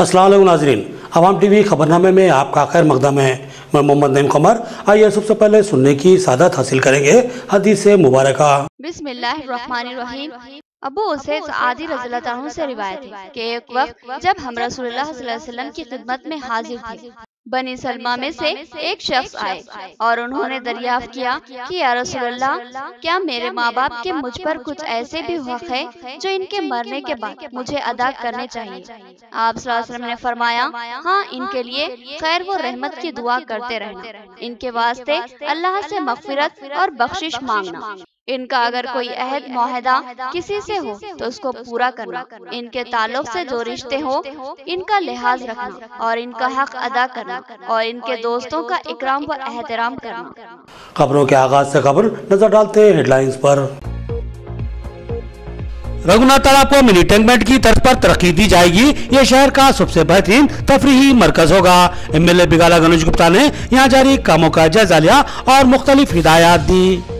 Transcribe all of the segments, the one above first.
असलम नाजरीन। अवाम T V खबरनामे में आपका खैर मकदम है। मैं मोहम्मद नईम कमर। आइए सबसे पहले सुनने की सादत हासिल करेंगे हदीस मुबारक। अबू उसैद आदि रजिला से रिवायत है कि एक वक्त जब हम वसल्लम की खिदमत में हाजिर थे बनी सलमा में से एक शख्स आए और उन्होंने दरियाफ्त किया कि या रसूलल्लाह क्या मेरे माँ बाप के मुझ पर कुछ ऐसे भी हक है जो इनके मरने के बाद मुझे अदा करने चाहिए। आप वसल्लम ने फरमाया हाँ इनके लिए खैर वो रहमत की दुआ करते रहना इनके वास्ते अल्लाह से मगफिरत और बख्शिश मांगना। इनका अगर कोई अहद माहदा किसी से हो तो उसको पूरा करना। इनके ताल्लुक से जो रिश्ते हो इनका लिहाज रखना और इनका हक अदा करना और इनके दोस्तों का इकराम व एहतराम करना। खबरों के आगाज़ से खबर नज़र डालते हैं हेडलाइंस पर। रघुनाथ तालाब को मिनी टैंकमेंट की तर्ज पर तरक्की दी जाएगी। ये शहर का सबसे बेहतरीन तफरीही मरकज होगा। एमएलए बिगाला गणेश गुप्ता ने यहाँ जारी कामों का जायजा लिया और मुख्तलिफ़ हिदायत दी।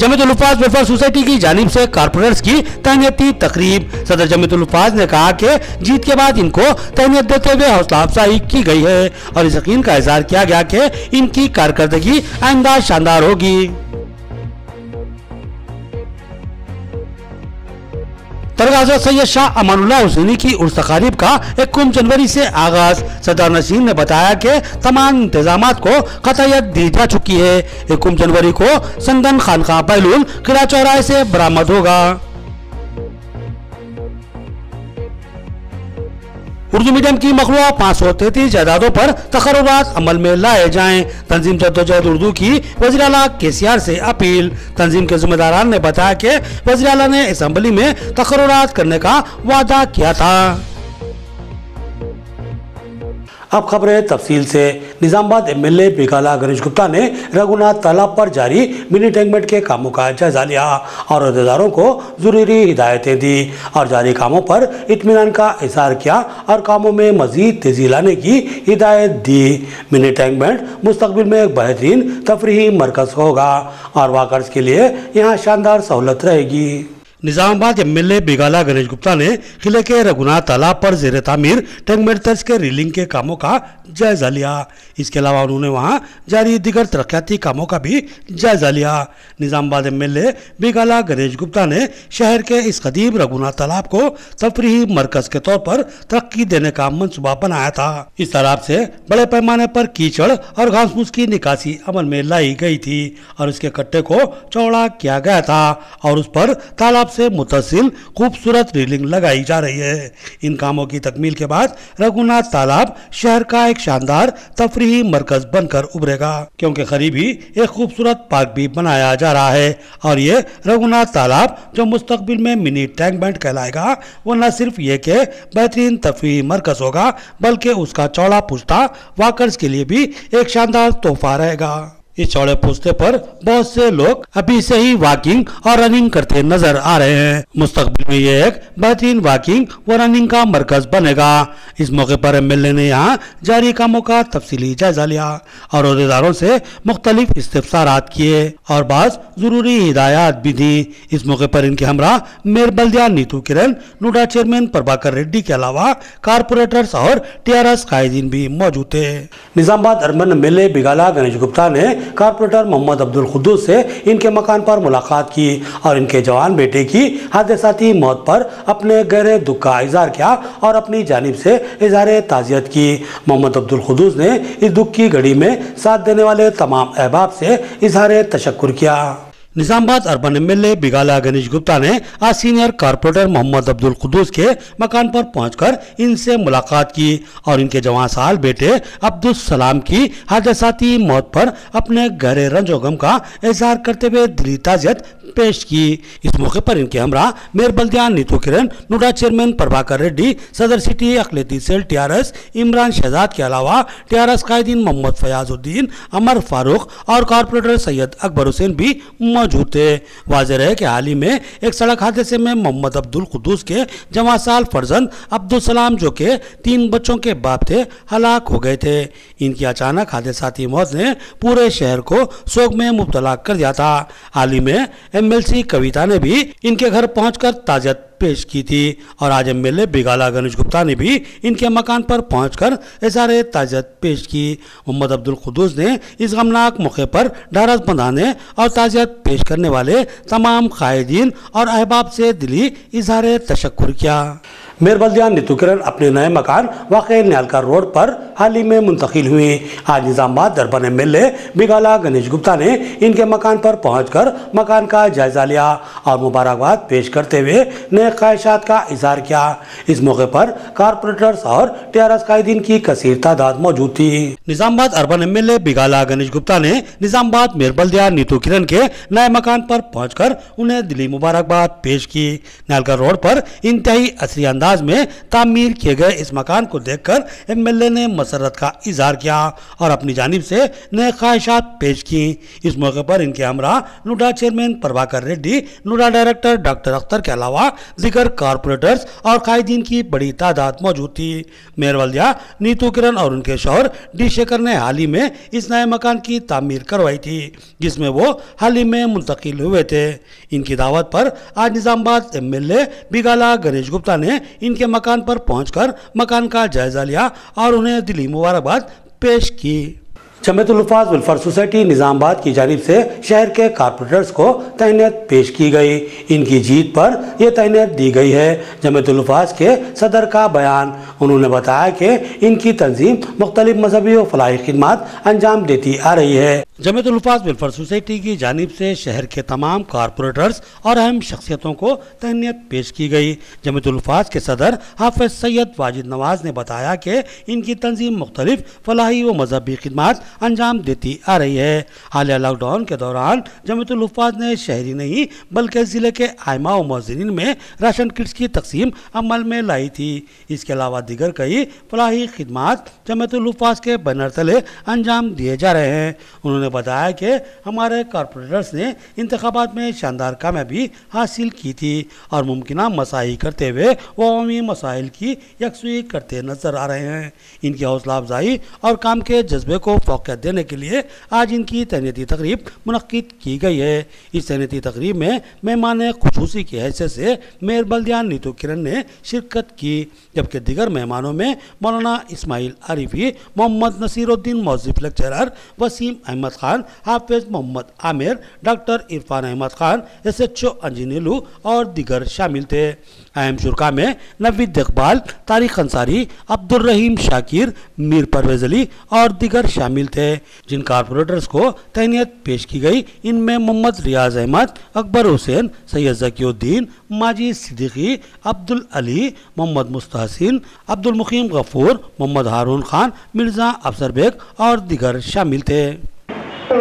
जमीतुल्फाज वेलफेयर सोसाइटी की जानी से कारपोरेट्स की तहनीती तकरीब। सदर जमीतुल्फाज ने कहा कि जीत के बाद इनको तहनीत देते हुए हौसला अफजाई की गई है और इस यकीन का इजहार किया गया कि इनकी कारकर्दगी आइंदा शानदार होगी। दरगाह सैयद शाह अमानुल्ला हुसैनी की उर्स तकारीब का इक्कीस जनवरी से आगाज़। सदर नसीम ने बताया कि तमाम इंतज़ाम को कतयत दी जा चुकी है। इक्कीस जनवरी को संदन खान का बैलून किला चौराहे से बरामद होगा। उर्दू मीडियम की मखलूआ पाँच सौ तैतीस जायदादों पर तकर्रात अमल में लाए जाएँ। तंजीम जद्दोजहद उर्दू की वजी अला के सी आर से अपील। तंजीम के जिम्मेदारान ने बताया कि वजी अला ने असम्बली में तकर्रात करने का वादा किया था। अब खबरें तफसील से। निजामबाद एमएलए बिगाला गणेश गुप्ता ने रघुनाथ तालाब पर जारी मिनी टैंकमेंट के कामों का जायजा लिया और अहदेदारों को ज़रूरी हिदायतें दी और जारी कामों पर इतमान का इजहार किया और कामों में मजीद तेज़ी लाने की हिदायत दी। मिनी टैंकमेंट मुस्तबिल में एक बेहतरीन तफरी मरकज होगा और वाकर्स के लिए यहाँ शानदार सहूलत रहेगी। निजामाबाद एमएलए बिगाला गणेश गुप्ता ने किले के रघुनाथ तालाब पर जेर तामीर टैंकमेंट तर्ज के रीलिंग के कामों का जायजा लिया। इसके अलावा उन्होंने वहाँ जारी दिगर तरक्याती कामों का भी जायजा लिया। निजामाबाद एमएलए बिगाला गणेश गुप्ता ने शहर के इस कदीम रघुनाथ तालाब को तफरी मरकज के तौर पर तरक्की देने का मनसूबा बनाया था। इस तालाब से बड़े पैमाने पर कीचड़ और घास फूस की निकासी अमल में लाई गई थी और इसके कट्टे को चौड़ा किया गया था और उस पर तालाब से मुतसिल खूबसूरत रेलिंग लगाई जा रही है। इन कामों की तकमील के बाद रघुनाथ तालाब शहर का एक शानदार तफरी मरकज बनकर उभरेगा, क्योंकि करीब ही एक खूबसूरत पार्क भी बनाया जा रहा है। और ये रघुनाथ तालाब जो मुस्तकबिल में मिनी टैंक बैंड कहलाएगा, वो न सिर्फ़ ये के बेहतरीन तफरी मरकज होगा, बल्कि उसका चौड़ा पुश्ता वाकर्स के लिए भी एक शानदार तोहफा रहेगा। इस चौड़े पुस्ते पर बहुत से लोग अभी से ही वॉकिंग और रनिंग करते नज़र आ रहे हैं। मुस्तकबिल में ये एक बेहतरीन वॉकिंग व रनिंग का मरकज बनेगा। इस मौके पर एम एल ए ने यहाँ जारी कामों का तफसीली जायजा लिया और अहदेदारों से मुख्तलिफ़ इस्तफसार किए और बाज ज़रूरी हिदायत भी दी। इस मौके पर इनके हमरा मेयर बल्दिया नीतू किरण, नोडा चेयरमैन प्रभाकर रेड्डी के अलावा कारपोरेटर्स और टी आर एस कायदीन भी मौजूद थे। निजामाबाद अर्बन ए बिगाला गणेश गुप्ता ने कारपोरेटर मोहम्मद अब्दुल खुदूस से इनके मकान पर मुलाकात की और इनके जवान बेटे की हादसाती मौत पर अपने गहरे दुख का इजहार किया और अपनी जानब से इजहार ताज़ियत की। मोहम्मद अब्दुल खुदूस ने इस दुख की घड़ी में साथ देने वाले तमाम अहबाब से इजहार तशक्र किया। निजामाबाद अर्बन एमएलए बिगाला गणेश गुप्ता ने आज सीनियर कारपोरेटर मोहम्मद अब्दुल कुदूस के मकान पर पहुंचकर इनसे मुलाकात की और इनके जवान साल बेटे अब्दुल सलाम की हादसाती मौत पर अपने गहरे रंजो गम का इजहार करते हुए दिली ताजियत पेश की। इस मौके पर इनके हमरा मेयर बल्दियान नीतू किरण, नोडा चेयरमैन प्रभाकर रेड्डी, सदर सिटी अखिलेती सेल टीआरएस इमरान शहजाद के अलावा टीआरएस कायदीन मोहम्मद फयाजुद्दीन, अमर फारूक और कारपोरेटर सैयद अकबर हुसैन भी मौजूद थे वाजह रहे कि हाल ही में एक सड़क हादसे में मोहम्मद अब्दुल कुदूस के जमा साल फर्जंद अब्दुल सलाम, जो के तीन बच्चों के बाप थे, हलाक हो गए थे। इनकी अचानक हादसाती मौत ने पूरे शहर को शोक में मुबतला कर दिया था। हाल ही में एमएलसी कविता ने भी इनके घर पहुंचकर ताज़ियत पेश की थी और आज एम एल बिगाला गणेश गुप्ता ने भी इनके मकान पर पहुंचकर इजहार ताज़ियत पेश की। मोहम्मद अब्दुल खुदूस ने इस गमनाक मौके पर ढारस बंधाने और ताज़ियत पेश करने वाले तमाम कायदीन और अहबाब से दिली इजहार तशक्र किया। मेयर बल्दिया नीतू किरण, अपने नए मकान वाक़ न्यालका रोड पर हाल ही में मुंतकिल हुए। आज निज़ामबाद दरबान एम एल बिगाला गणेश गुप्ता ने इनके मकान पर पहुंचकर मकान का जायजा लिया और मुबारकबाद पेश करते हुए नए ख्वाहिशात का इजहार किया। इस मौके पर कारपोरेटर्स और टीआरएस कायदीन की कसीर तादाद मौजूद थी। Nizamabad urban M L Bigala Ganesh Gupta ने निज़ामबाद मेयर बल्दिया नीतू किरण के नए मकान पर पहुंचकर उन्हें दिली मुबारकबाद पेश की। न्यालका रोड पर इंतहाई असरी अंदाज अंदाज में तामीर किए गए इस मकान को देखकर एमएलए ने मसरत का इजहार किया और अपनी जानब से नए ख्वाहिशात पेश की। इस मौके पर इनके हमरा NUDA chairman Prabhakar Reddy, NUDA director doctor Akhtar के अलावा दिगर कारपोरेटर्स और कायदीन की बड़ी तादाद मौजूद थी। मेयर वल्दिया, नीतू किरण और उनके शोहर डी शेखर ने हाल ही में इस नए मकान की तामीर करवाई थी, जिसमें वो हाल ही में मुंतकिल हुए थे। इनकी दावत पर आज निज़ामबाद एमएलए बिगाला गणेश गुप्ता ने इनके मकान पर पहुंचकर मकान का जायजा लिया और उन्हें दिली मुबारकबाद पेश की। जमतुल्फाज वेलफेयर सोसाइटी निज़ामबाद की जानब से शहर के कारपोरेटर्स को तहनीत पेश की गई। इनकी जीत पर यह तहनीत दी गई है। जमतुल्फाज के सदर का बयान, उन्होंने बताया कि इनकी तंजीम मुख्तलिफ़ मजहबी और फलाही खदमात अंजाम देती आ रही है। जमतुल्फाज वेलफेयर सोसाइटी की जानब से शहर के तमाम कारपोरेटर्स और अहम शख्सियतों को तहनीत पेश की गई। जमतुल्फाज के सदर हाफिज सैयद वाजिद नवाज़ ने बताया कि इनकी तंजीम मुख्तलिफ़ फलाही व मजहबी खदमात अंजाम देती आ रही है। हालिया लॉकडाउन के दौरान जमतुल्फाज ने शहरी नहीं, बल्कि ज़िले के आयमा व मौजरीन में राशन किट्स की तकसीम अमल में लाई थी। इसके अलावा दीगर कई फलाही खदमात जमतुल्फाज के बैनर तले अंजाम दिए जा रहे हैं। उन्होंने बताया कि हमारे कारपोरेटर्स ने इंतबात में शानदार कामयाबी हासिल की थी और मुमकिन मसाही करते हुए वो अवामी मसाइल की यकसुई करते नज़र आ रहे हैं। इनकी हौसला अफजाई और काम के जज्बे को फोकत देने के लिए आज इनकी तैनीती तकरीब मुनद की गई है। इस तैनीती तकरीब में मेहमान खसूसी की हैसियत से मेयर बल्दियान नीतू किरण ने शिरकत की, जबकि दिगर मेहमानों में मौलाना Ismail Arifi, Mohammed Naseeruddin मौजिफ lecturer Waseem Ahmed Khan, Hafiz Mohammed Aamir, doctor Irfan Ahmed Khan S H O Anjaneyulu और दिगर शामिल थे। अहम शुरा में नवीद इकबाल, तारिक अंसारी अब्दुल रहीम शाकिर, मीर परवेज अली और दिगर शामिल थे, जिन कारपोरेटर्स को तहनीत पेश की गई। इनमें मोहम्मद रियाज अहमद, अकबर हुसैन, सैयद जकीउद्दीन, माजी सिद्दीकी, अब्दुल अली, मोहम्मद मुस्तहसिन अब्दुल मुकीम गफूर, मोहम्मद हारून खान, मिर्ज़ा अफसर बेग और दिगर शामिल थे तो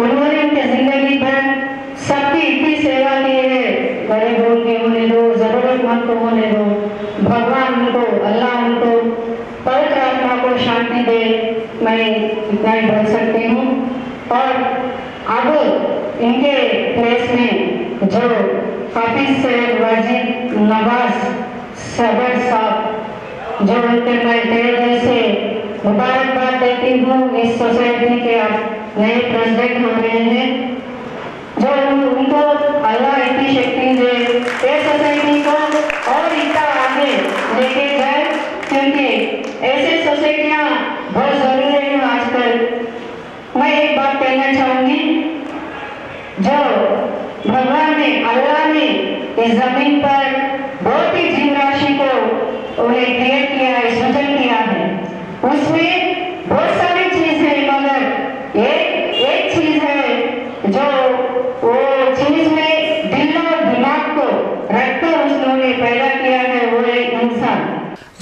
उन्होंने ज़िंदगी भर सबकी इतनी सेवा की है गरीबों के होने दो जरूरतमंद को होने दो भगवान उनको अल्लाह उनको पवित्र आत्मा को शांति दे मैं इतना ही बोल सकती हूँ और अब इनके प्रेस में जो। हाफिज सैयद वाजिद नवाज़ सबर साहब, जो उनके मैं दिल से मुबारकबाद देती हूँ इस सोसाइटी के आप नए प्रेसिडेंट हो रहे हैं, जो उनको अल्लाह इतनी शक्ति दे, ये सोसाइटी को और इतना आगे लेके जाए क्योंकि ऐसे सोसाइटियाँ बहुत ज़रूरी है आजकल। मैं एक बात कहना चाहूँगी, जो भगवान ने अल्लाह ने इस ज़मीन पर बहुत ही जीव राशि को उन्हें क्रिएट किया है सृजन किया है। उसमें बहुत सारी चीज़ है मगर एक एक चीज़ है जो वो चीज़ में दिल और दिमाग को रखकर उन्होंने पैदा किया है वो है इंसान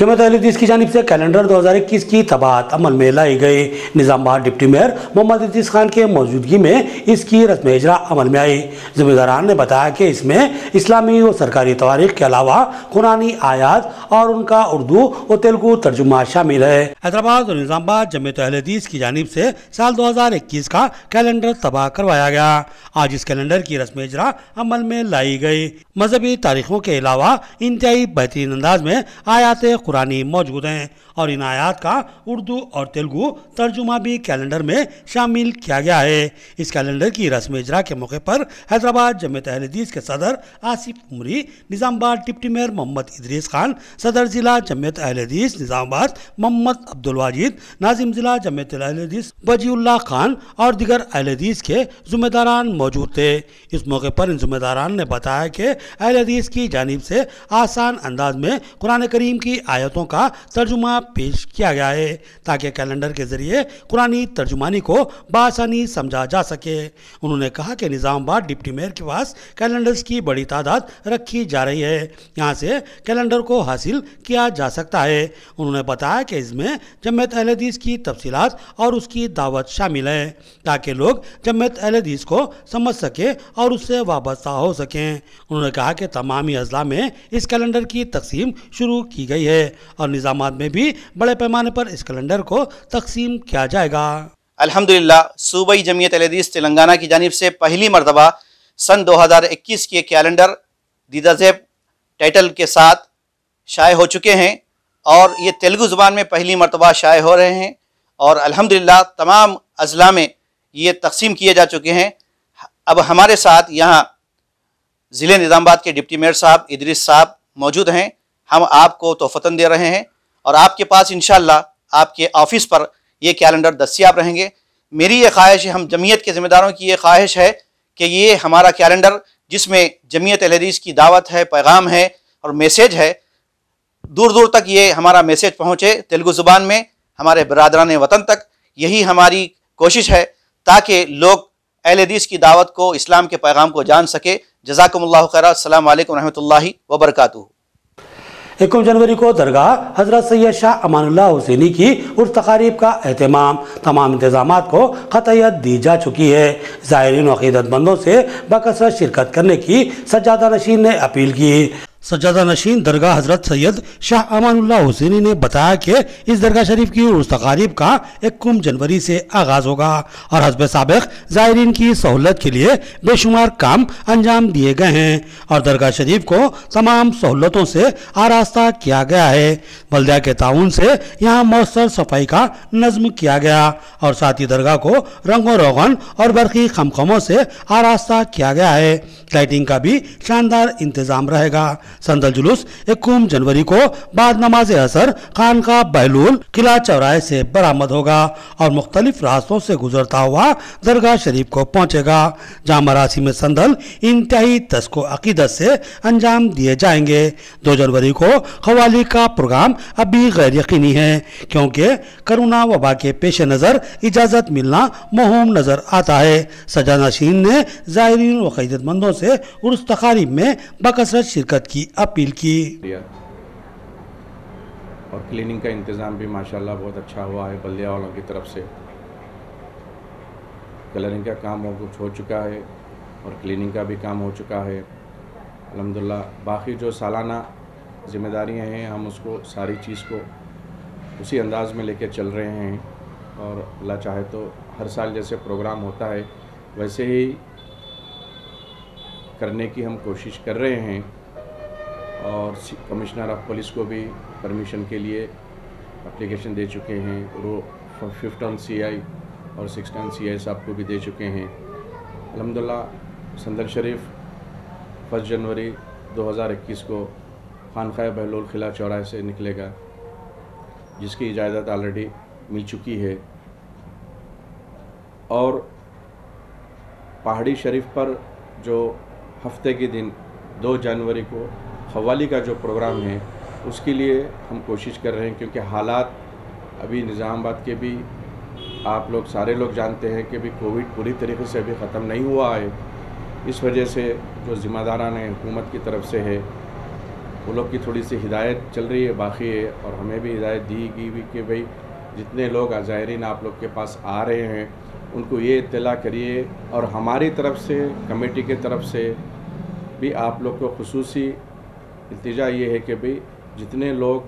जमत अहलदीस की जानब से कैलेंडर 2021 की तबात अमल में लाई गई। निज़ामबाद डिप्टी मेयर मोहम्मद इतीस खान के मौजूदगी में इसकी रस्म इजरा अमल में आई। जिम्मेदारान ने बताया कि इसमें इस्लामी व सरकारी तवारीख के अलावा कुरानी आयात और उनका उर्दू और तेलुगु तर्जुमा शामिल है। हैदराबाद और निज़ामबाद जमत अहलदीस की जानब से साल 2021 का कैलेंडर तबाह करवाया गया। आज इस कैलेंडर की रस्म इजरा अमल में लाई गई। मजहबी तारीखों के अलावा इंतहाई बेहतरीन अंदाज में आयात कुरानी मौजूद हैं और इन आयात का उर्दू और तेलुगु तर्जुमा भी कैलेंडर में शामिल किया गया है। इस कैलेंडर की रस्म इजरा के मौके पर हैदराबाद जमत अहलदीस के सदर आसिफ उमरी, निज़ामबाद डिप्टी मेयर मोहम्मद इदरीस खान, सदर ज़िला जमत अहलदीस निज़ामबाद मोहम्मद अब्दुल वाजिद, नाजिम ज़िला जमत अहलदीस वजीउल्लाह खान और दिगर अहलदीस के जुम्मेदारान मौजूद थे। इस मौके पर इन जुम्मेदारान ने बताया कि अहलदीस की जानब से आसान अंदाज में कुरान करीम की आयतों का तर्जुमा पेश किया गया है, ताकि कैलेंडर के ज़रिए कुरानी तर्जुमानी को बसानी समझा जा सके। उन्होंने कहा कि निज़ामबाद डिप्टी मेयर के पास कैलेंडर्स की बड़ी तादाद रखी जा रही है। यहाँ से कैलेंडर को हासिल किया जा सकता है। उन्होंने बताया कि इसमें जमत अहलदीस की तफसीलात और उसकी दावत शामिल है, ताकि लोग जमत अहलदीस को समझ सकें और उससे वाबस्ता हो सकें। उन्होंने कहा कि तमामी अजला में इस कैलेंडर की तकसीम शुरू की गई है। और निज़ाम में भी बड़े पैमाने पर इस कैलेंडर को तकसीम किया जाएगा। अल्हम्दुलिल्लाह, सूबाई जमीयत अहलदीस तेलंगाना की जानिब से पहली मरतबा सन 2021 के कैलेंडर दीदा ज़ेब टाइटल के साथ शाये हो चुके हैं और ये तेलुगु ज़ुबान में पहली मरतबा शाये हो रहे हैं और अल्हम्दुलिल्लाह तमाम अजला में ये तकसीम किए जा चुके हैं। अब हमारे साथ यहाँ ज़िले निज़ामबाद के डिप्टी मेयर साहब इदरीस साहब मौजूद हैं। हम आपको तोहफ़तन दे रहे हैं और आपके पास इन आपके ऑफ़िस पर ये कैलेंडर दस्तियाब रहेंगे। मेरी ये ख्वाहिश हम जमीयत के ज़िम्मेदारों की ये ख्वाहिश है कि ये हमारा कैलेंडर, जिसमें जमीयत लहदीस की दावत है, पैगाम है और मैसेज है दूर दूर तक ये हमारा मैसेज पहुँचे तेलुगु ज़ुबान में, हमारे बरदरान वतन तक। यही हमारी कोशिश है ताकि लोग अहलदीस की दावत को, इस्लाम के पैगाम को जान सके। जजाकम्ला खैर। अल्लाम वरहमल वबरकू इक्कीस जनवरी को दरगाह हज़रत सैयद शाह अमानुल्ला हुसैनी की उर्स तकारीब का अहतमाम तमाम इंतज़ाम को खतियत दी जा चुकी है। ज़ायरीन अकीदतमंदों से बकसरत शिरकत करने की सज्जादा नशीन ने अपील की। सज्जादा नशीन दरगाह हज़रत सैयद शाह अमानुल्लाह हुसैनी ने बताया कि इस दरगाह शरीफ की उर्स तकारीब का इक्कीस जनवरी से आगाज़ होगा और हसब सबक ज़ायरीन की सहूलत के लिए बेशुमार काम अंजाम दिए गए हैं और दरगाह शरीफ को तमाम सहूलतों से आरास्ता किया गया है। बल्दिया के ताउन से यहाँ मौसर सफ़ाई का नज्म किया गया और साथ ही दरगाह को रंगो रोगन और बरखी खमखमों से आरास्ता किया गया है। लाइटिंग का भी शानदार इंतज़ाम रहेगा। संदल जुलूस इक्कीस जनवरी को बाद नमाज़ असर खान का बहलूल किला चौराहे से बरामद होगा और मुख्तलिफ़ रास्तों से गुजरता हुआ दरगाह शरीफ को पहुंचेगा। जहाँ मरासी में संदल इंतहाई तस्को अकीदत से अंजाम दिए जाएँगे। दो जनवरी को खवाली का प्रोग्राम अभी गैर यकीनी है, क्योंकि करोना वबा के पेश नज़र इजाज़त मिलना महूम नज़र आता है। सजा नशीन ने ज़ायरीन व से उर्स तकारीब में बकसरत शिरकत की। अपील की। और क्लीनिंग का इंतज़ाम भी माशाल्लाह बहुत अच्छा हुआ है बल्दिया वालों की तरफ़ से। कलरिंग का काम हो कुछ हो चुका है और क्लीनिंग का भी काम हो चुका है। अलहमदिल्ला बाकी जो सालाना ज़िम्मेदारियाँ हैं, हम उसको सारी चीज़ को उसी अंदाज में लेकर चल रहे हैं। और अल्लाह चाहे तो हर साल जैसे प्रोग्राम होता है, वैसे ही करने की हम कोशिश कर रहे हैं। और कमिश्नर ऑफ़ पुलिस को भी परमिशन के लिए अप्लीकेशन दे चुके हैं। वो फिफ्थ टन सीआई और सिक्स टन सीआई साहब को भी दे चुके हैं। अलहमदिल्ला संदल शरीफ, फ़र्स्ट जनवरी 2021 को खानखा बहलोल खिला चौराहे से निकलेगा, जिसकी इजाज़त ऑलरेडी मिल चुकी है। और पहाड़ी शरीफ पर जो हफ़्ते के दिन, दो जनवरी को हवाली का जो प्रोग्राम है, उसके लिए हम कोशिश कर रहे हैं क्योंकि हालात अभी निज़ामाबाद के भी, आप लोग सारे लोग जानते हैं कि अभी कोविड पूरी तरीके से अभी ख़त्म नहीं हुआ है। इस वजह से जो ज़िम्मेदारान हुकूमत की तरफ़ से है वो लोग की थोड़ी सी हिदायत चल रही है, बाकी है और हमें भी हिदायत दी गई भी कि भाई, जितने लोग ज़ायरीन आप लोग के पास आ रहे हैं, उनको ये इत्तला करिए और हमारी तरफ़ से, कमेटी के तरफ़ से भी आप लोग को खसूसी इल्तिजा ये है कि भाई, जितने लोग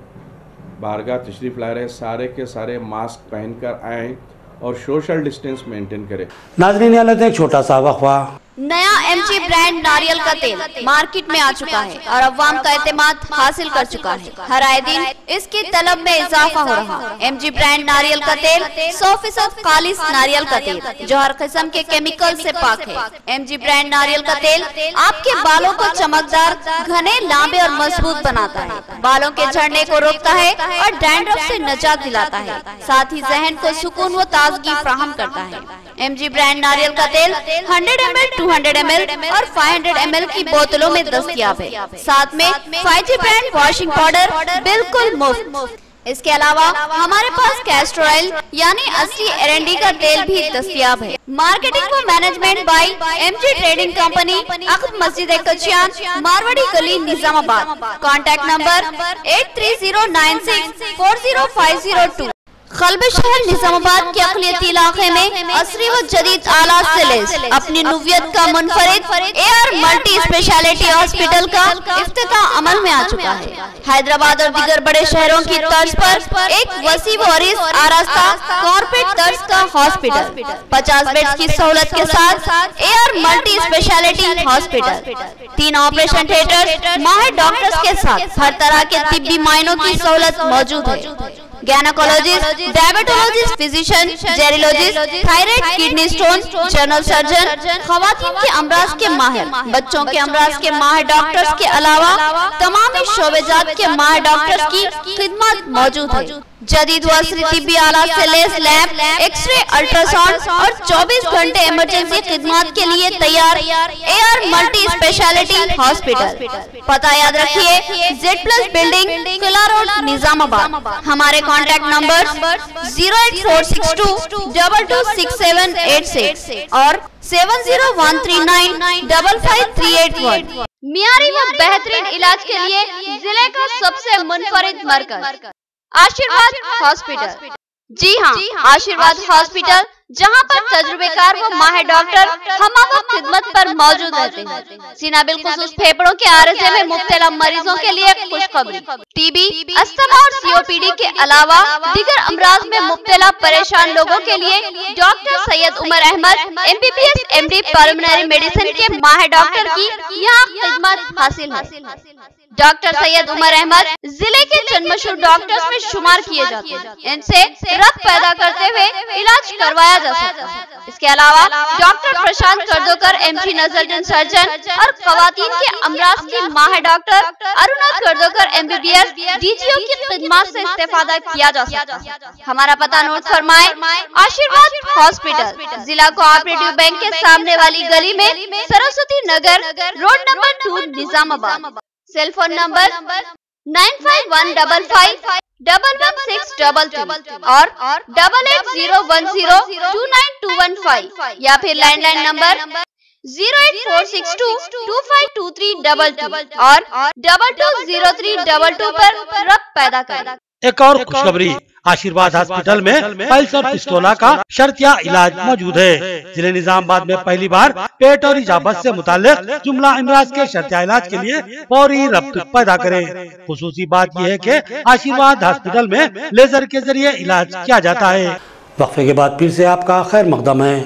बारगाह तशरीफ़ ला रहे हैं, सारे के सारे मास्क पहनकर कर आएँ और सोशल डिस्टेंस मेंटेन करें। नाजरीन ये एक छोटा सा वक्फा नया एमजी ब्रांड नारियल का तेल मार्केट में आ चुका है और अवाम का एतमाद हासिल कर चुका है। हर आए दिन इसकी तलब में इजाफा हो रहा है एमजी ब्रांड नारियल का तेल सौ फ़ीसद खालिश नारियल का तेल जो हर किस्म के केमिकल से पाक है। एमजी ब्रांड नारियल का तेल आपके बालों को चमकदार घने लांबे और मज़बूत बनाता है बालों के झड़ने को रोकता है और डैंड्रफ से निजात दिलाता है। साथ ही। जहन को सुकून व ताजगी फ्राहम करता है एमजी ब्रांड नारियल का तेल 100 M L two hundred M L और 500 एम एल की बोतलों में दस्तियाब है। साथ में 5G ब्रांड वॉशिंग पाउडर बिल्कुल मुफ़्त। इसके अलावा हमारे पास कैस्टर ऑयल यानी असली एरंडी का तेल भी दस्तियाब है। मार्केटिंग व management by MG trading company अकब मस्जिद कचियान मारवाड़ी गली Nizamabad. Contact number eight three zero nine six four zero five zero two खलब शहर निजामाबाद के अकलियती इलाके में असरी व जदीद आला से अपनी नुवियत का मुनफरिद एयर मल्टी स्पेशलिटी हॉस्पिटल का इफ्तिताह अमल में आ चुका है। हैदराबाद और दीगर बड़े शहरों की तर्ज पर एक वसी व अरीज आरास्ता कॉर्पोरेट तर्ज का हॉस्पिटल 50 बेड की सहूलत के साथ एयर मल्टी स्पेशलिटी हॉस्पिटल तीन ऑपरेशन थिएटर माहिर डॉक्टर्स के साथ। हर तरह के तिब्बी मायनों की सहूलत मौजूद है। Gynaecologist diabetologist physician जेरिलोजिस्ट thyroid kidney stone general surgeon खवातीन के अमराज के माहिर बच्चों के अमराज के माहिर डॉक्टर्स के अलावा तमाम शोबेजात के माहिर डॉक्टर्स की खिदमत मौजूद है जदीद तिब्बी आलात से लेस लैब एक्सरे अल्ट्रासाउंड और 24 घंटे इमरजेंसी खिदमत के लिए तैयार A R multi speciality hospital पता याद रखिए जेड प्लस बिल्डिंग किला रोड निजामाबाद हमारे contact number zero eight four six two double two six seven eight six और seven zero one three nine double five three eight one मियारी व बेहतरीन इलाज के लिए ज़िले का सबसे मुनफरिद मरकज। आशीर्वाद हॉस्पिटल। जी हाँ आशीर्वाद हॉस्पिटल। जहाँ पर तजुर्बेकार व माहिर डॉक्टर हम खिदमत पर मौजूद रहते हैं। सीना बिल्कुल फेफड़ों के आरजे में मुब्तला मरीजों के लिए खुशखबरी। टीबी अस्थमा और सीओपीडी के अलावा दीगर अमराज में मुब्तला परेशान लोगों के लिए doctor Syed Umar Ahmed M B B S M D pulmonary medicine के माहिर डॉक्टर की यहाँ खिदमत हासिल है। डॉक्टर सैयद उमर अहमद ज़िले के चंद मशहूर डॉक्टर्स में शुमार किए जाते हैं। इनसे रक्त पैदा करते हुए इलाज करवाया जा सकता है। इसके अलावा doctor Prashant Kardokar M G नज़र सर्जन और खातन के अमराज के माहिर doctor Aruna Kardokar M B B S D G O की खिदमत से इस्तेफादा किया जा सकता है। हमारा पता नोट फरमाए, आशीर्वाद हॉस्पिटल, जिला कोऑपरेटिव बैंक के सामने वाली गली में Saraswati Nagar, road number two Nizamabad. Cell phone number nine five one double five double one six double और double eight zero one zero two nine two one five या फिर landline number zero eight four six two two five two three double double और double two zero three double two पर रब पैदा करें एक और खुशखबरी। आशीर्वाद हॉस्पिटल में पल्स और पिस्तौला का शर्तिया इलाज मौजूद है। ज़िले निजामाबाद में पहली बार पेट और इजाबत से मुतालिक जुमला इमराज के शर्तिया इलाज के लिए फौरी रब्त पैदा करें। खसूसी बात यह है कि आशीर्वाद हॉस्पिटल में लेजर के ज़रिए इलाज किया जाता है। वक्फे के बाद फिर ऐसी आपका खैर मकदम है।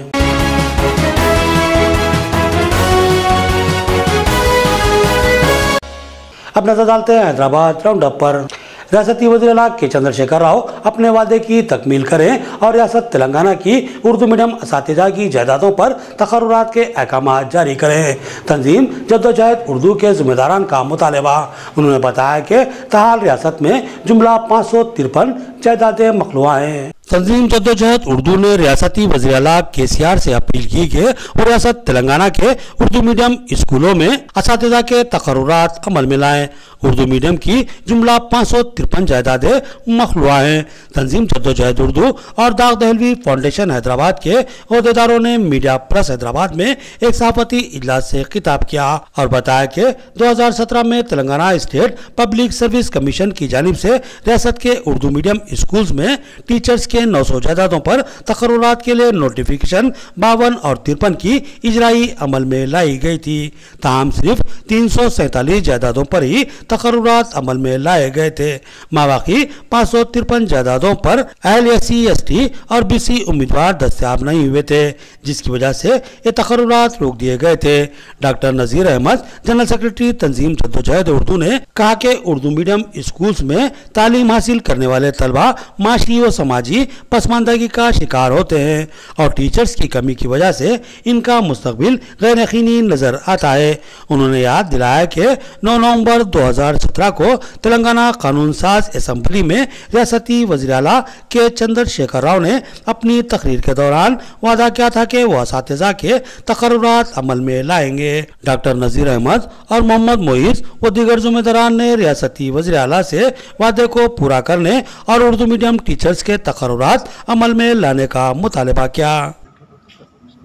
अब नज़र डालते हैं हैदराबाद राउंड अप पर। रियासती वजी अला के चंद्रशेखर राव अपने वादे की तकमील करें और रियासत तेलंगाना की उर्दू मीडियम इस की जायदादों पर तकर्रात के अहकाम जारी करें। तंजीम जद्दोजहद उर्दू के जिम्मेदारान का मुतालबा। उन्होंने बताया कि तहाल रियासत में जुमला पाँच सौ तिरपन जायदादें मखलुआ हैं। तंजीम जद्दोजहद उर्दू ने रियासती वजी अला के सी आर से अपील की कि वो रियासत तेलंगाना के उर्दू मीडियम स्कूलों में इस के तकर्रात अमल में लाएँ। उर्दू मीडियम की जुमला पाँच सौ तिरपन जायदादें मखलुआ हैं तंजीम जद्दोजहद उर्दू और दाग दहलवी फाउंडेशन हैदराबाद के अहदेदारों ने मीडिया प्रेस हैदराबाद में एक सहाफती इजलास से खिताब किया और बताया कि 2017 में Telangana state public service commission की जानिब से रियासत के उर्दू मीडियम स्कूल्स में टीचर्स के 900 जायदादों पर तकर्रात के लिए नोटिफिकेशन बावन और तिरपन की इजराई अमल में लाई गई थी। ताहम सिर्फ़ तीन सौ सैंतालीस जायदादों पर ही तकर्रात अमल में लाए गए थे। मावाकी पाँच सौ तिरपन जायदादों पर L S C S T और बी सी उम्मीदवार दस्तियाब नहीं हुए थे, जिसकी वजह से ये तकर्रात रोक दिए गए थे। Doctor Nazeer Ahmed, general secretary Tanzeem Jaddojahad Urdu ने कहा कि उर्दू मीडियम स्कूल्स में तालीम हासिल करने वाले तलबा, माशी व समाजी पसमानदगी का शिकार होते हैं और टीचर्स की कमी की वजह से इनका मुस्तबिल गैर यकीनी नज़र आता है। उन्होंने याद दिलाया कि 9 नवंबर 2017 को तेलंगाना कानून साज असम्बली में रियासती वजी अला के चंद्रशेखर राव ने अपनी तकरीर के दौरान वादा किया था कि वह इस के तकर्रात अमल में लाएँगे। डॉक्टर नजीर अहमद और मोहम्मद मोइज व दीगर जुम्मेदारान ने रियासती वजी अला से वादे को पूरा करने और उर्दू मीडियम टीचर्स के तकर्रात अमल में लाने का मुतालबा किया।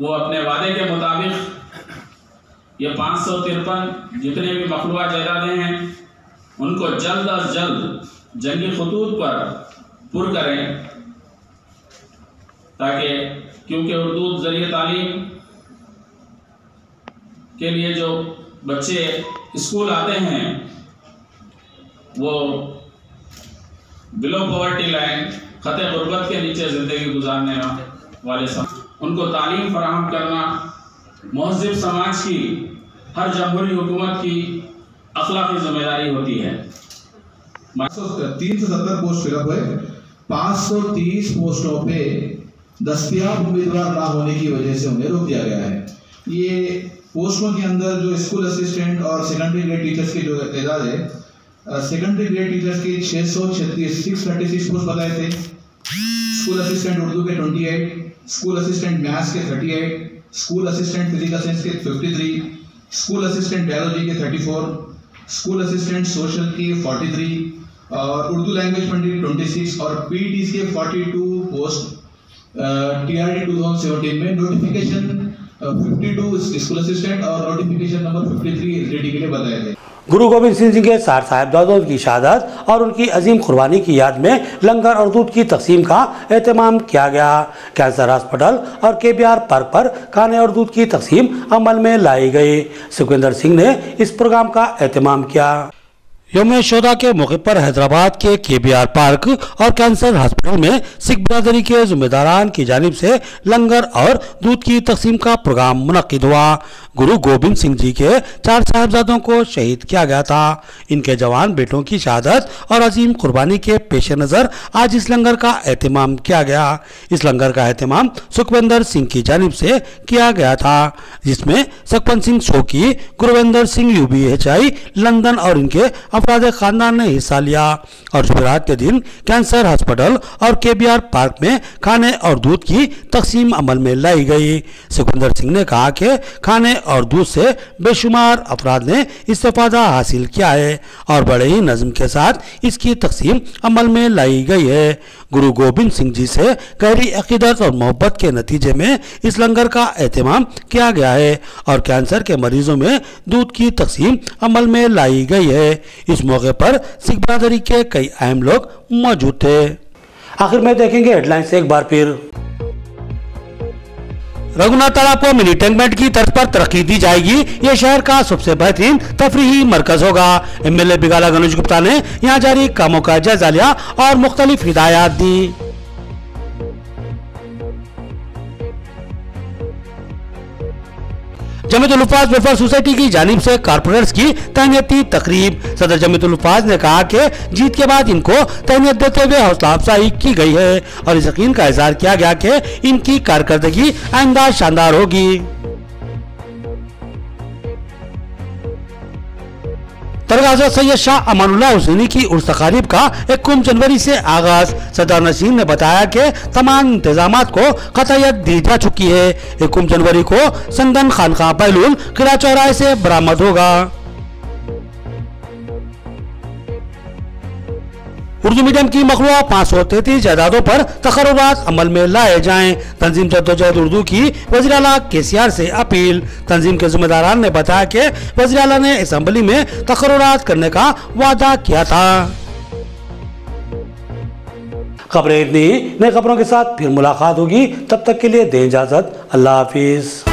वो अपने वादे के मुताबिक ये पाँच सौ तिरपन जितने भी मखलूआ जायदादें हैं, उनको जल्द अज जल्द जंगी खतूत पर पुर करें, ताकि क्योंकि उर्दू ज़रिए तालीम के लिए जो बच्चे स्कूल आते हैं, वो बिलो पॉवर्टी लाइन ख़त गुर्बत के नीचे ज़िंदगी गुजारने वाले सब उनको तालीम फराहम करना महजिब समाज की, हर जमहूरी हुकूमत की अखलाकी ज़िम्मेदारी होती है। तीन सौ सत्तर पोस्ट फिलअप हुए। पाँच सौ तीस पोस्टों पे दस्तियाब उम्मीदवार ना होने की वजह से उन्हें रोक दिया गया है। ये पोस्टों के अंदर जो स्कूल असिस्टेंट और सेकेंडरी ग्रेड टीचर्स की जो तादाद है सेकेंडरी ग्रेड टीचर्स की छः सौ छत्तीस, सिक्स थर्टी सिक्स पोस्ट बताए थे। स्कूल असिस्टेंट उर्दू के twenty eight, school assistant maths के thirty eight, school assistant physical science के 53 स्कूल असिस्टेंट बायोलॉजी के 34 स्कूल असिस्टेंट सोशल के 43 और उर्दू लैंग्वेज पंडित 26 और पीटी के 42 पोस्ट टीआरडी 2017 में नोटिफिकेशन 52 स्कूल असिस्टेंट और नोटिफिकेशन नंबर 53 रेडी के लिए बताए थे गुरु गोविंद सिंह जी के सार साहिबजादों की शहादत और उनकी अजीम कुर्बानी की याद में लंगर और दूध की तकसीम का अहतमाम किया गया। कैंसर हॉस्पिटल और के बी आर पार्क पर खाने और दूध की तकसीम अमल में लाई गई। सुखविंदर सिंह ने इस प्रोग्राम का अहतमाम किया। यौम शोदा के मौके पर हैदराबाद के के बी आर पार्क और कैंसर हॉस्पिटल में सिख बरदरी के जिम्मेदारान की जानब से लंगर और दूध की तकसीम का प्रोग्राम मुनद हुआ। गुरु गोविंद सिंह जी के चार साहबजादों को शहीद किया गया था। इनके जवान बेटों की शहादत और अजीम कुर्बानी के पेश नज़र आज इस लंगर का अहतमाम किया गया। इस लंगर का अहतमाम सुखविंदर सिंह की जानब से किया गया था, जिसमें Sakhpan Singh Shoki Gurvinder Singh U B H I, London और इनके अफराद खानदान ने हिस्सा लिया और जुमेरात के दिन कैंसर हॉस्पिटल और के पार्क में खाने और दूध की तकसीम अमल में लाई गई। सुखविंदर सिंह ने कहा कि खाने और दूध से बेशुमार अफराद ने इस्तेफादा हासिल किया है और बड़े ही नज़म के साथ इसकी तकसीम अमल में लाई गई है। गुरु गोविंद सिंह जी से गहरी अकीदत और मोहब्बत के नतीजे में इस लंगर का अहतमाम किया गया है और कैंसर के मरीजों में दूध की तकसीम अमल में लाई गई है। इस मौके पर सिख बरादरी के कई अहम लोग मौजूद थे। आखिर में देखेंगे हेडलाइंस एक बार फिर। रघुनाथ तालाब को मिनी टैंकमेंट की तर्ज पर तरक्की दी जाएगी। ये शहर का सबसे बेहतरीन तफरी मरकज होगा। एमएलए बिगाला गणेश गुप्ता ने यहाँ जारी कामों का जायजा लिया और मुख्तलिफ़ हिदायत दी। जमीतुल्फाज वेलफेयर सोसाइटी की जानब ऐसी कारपोरेट्स की तहनीती तकरीब। सदर जमीतुल्फाज ने कहा की जीत के बाद इनको तहनीत देते हुए हौसला अफजाई की गई है और इस यकीन का इजहार किया गया की इनकी कारकर्दगी आइंदा शानदार होगी। हज़रत सैयद शाह अमानुल्लाह हुसैनी की उर्स तकारीब का इक्कीस जनवरी से आगाज़। सदर नसीम ने बताया कि तमाम इंतज़ाम को कतयत दी जा चुकी है। इक्कीस जनवरी को संदन खान खानका पहलू किला चौराहे से बरामद होगा। उर्दू मीडियम की मखलूआ पाँच सौ तैतीस जायदादों पर तकर्रात अमल में लाए जाएँ। तंजीम जद्दोजहद उर्दू की वजी अला के सी आर से अपील। तंजीम के जिम्मेदारान ने बताया कि वजी अला ने असम्बली में तकर्रात करने का वादा किया था। खबरें इतनी, नई खबरों के साथ फिर मुलाकात होगी। तब तक के लिए दें इजाज़त। अल्लाह हाफिज़।